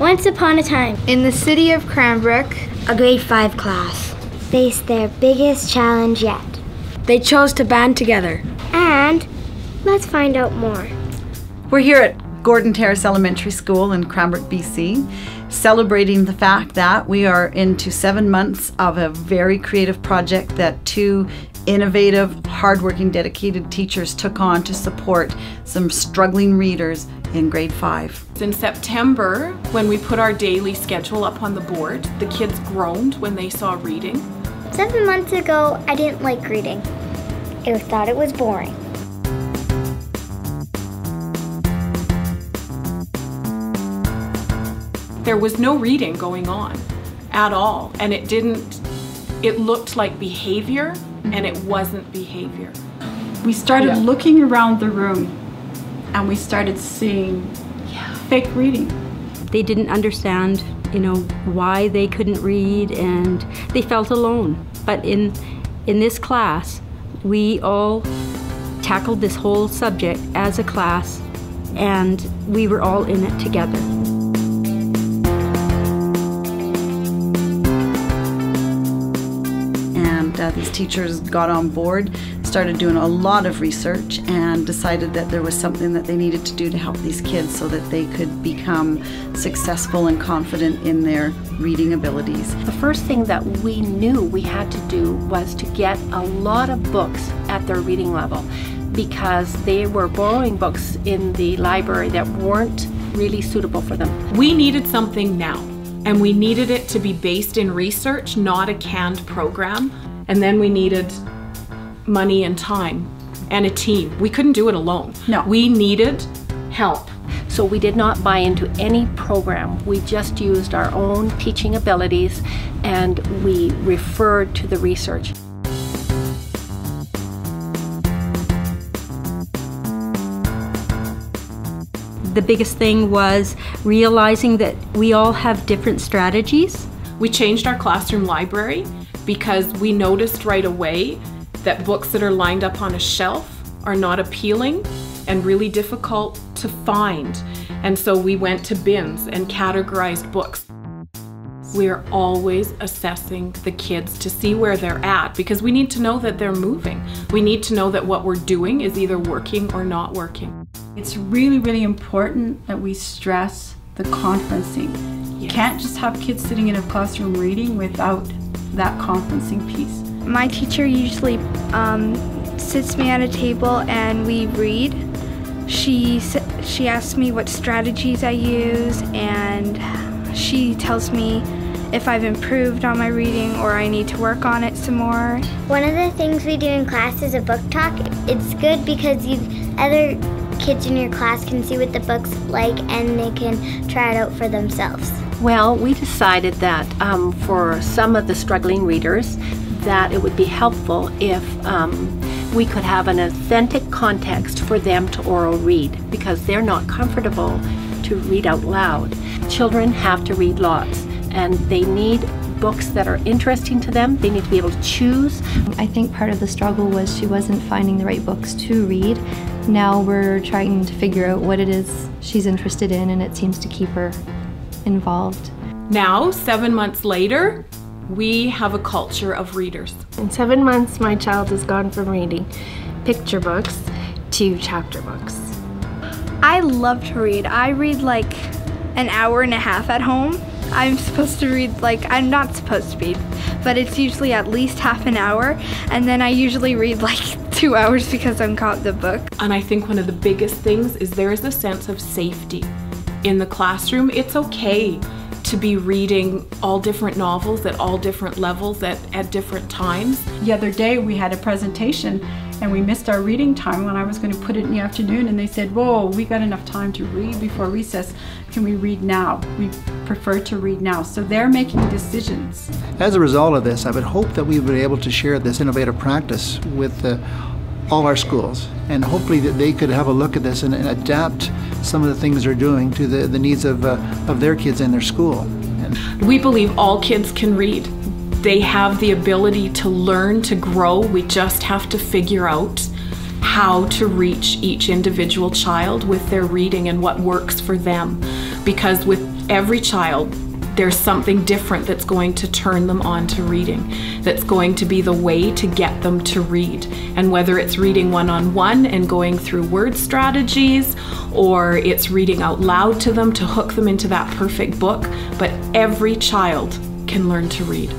Once upon a time, in the city of Cranbrook, a grade 5 class faced their biggest challenge yet. They chose to band together. And let's find out more. We're here at Gordon Terrace Elementary School in Cranbrook, BC, celebrating the fact that we are into seven months of a very creative project that two innovative, hardworking, dedicated teachers took on to support some struggling readers in grade five. In September, when we put our daily schedule up on the board, the kids groaned when they saw reading. Seven months ago, I didn't like reading. I thought it was boring. There was no reading going on at all, and it didn't, it looked like behavior, and it wasn't behavior. We started yeah. looking around the room and we started seeing yeah. fake reading. They didn't understand, you know, why they couldn't read and they felt alone. But in in this class, we all tackled this whole subject as a class and we were all in it together. And uh, these teachers got on board started doing a lot of research and decided that there was something that they needed to do to help these kids so that they could become successful and confident in their reading abilities. The first thing that we knew we had to do was to get a lot of books at their reading level because they were borrowing books in the library that weren't really suitable for them. We needed something now and we needed it to be based in research, not a canned program. And then we needed money and time and a team. We couldn't do it alone. No. We needed help. So we did not buy into any program. We just used our own teaching abilities and we referred to the research. The biggest thing was realizing that we all have different strategies. We changed our classroom library because we noticed right away that books that are lined up on a shelf are not appealing and really difficult to find. And so we went to bins and categorized books. We're always assessing the kids to see where they're at because we need to know that they're moving. We need to know that what we're doing is either working or not working. It's really, really important that we stress the conferencing. Yes. You can't just have kids sitting in a classroom reading without that conferencing piece. My teacher usually um, sits me at a table and we read. She she asks me what strategies I use and she tells me if I've improved on my reading or I need to work on it some more. One of the things we do in class is a book talk. It's good because you other kids in your class can see what the book's like and they can try it out for themselves. Well, we decided that um, for some of the struggling readers, that it would be helpful if um, we could have an authentic context for them to oral read because they're not comfortable to read out loud. Children have to read lots and they need books that are interesting to them. They need to be able to choose. I think part of the struggle was she wasn't finding the right books to read. Now we're trying to figure out what it is she's interested in and it seems to keep her involved. Now, seven months later, we have a culture of readers. In seven months, my child has gone from reading picture books to chapter books. I love to read. I read like an hour and a half at home. I'm supposed to read like, I'm not supposed to read, but it's usually at least half an hour. And then I usually read like two hours because I'm caught the book. And I think one of the biggest things is there is a sense of safety in the classroom. It's okay to be reading all different novels at all different levels at, at different times. The other day we had a presentation and we missed our reading time when I was going to put it in the afternoon and they said, whoa, we got enough time to read before recess. Can we read now? We prefer to read now. So they're making decisions. As a result of this, I would hope that we would be able to share this innovative practice with uh, all our schools and hopefully that they could have a look at this and, and adapt some of the things they're doing to the, the needs of, uh, of their kids and their school. And we believe all kids can read. They have the ability to learn, to grow. We just have to figure out how to reach each individual child with their reading and what works for them. Because with every child there's something different that's going to turn them on to reading, that's going to be the way to get them to read. And whether it's reading one on one and going through word strategies, or it's reading out loud to them to hook them into that perfect book, but every child can learn to read.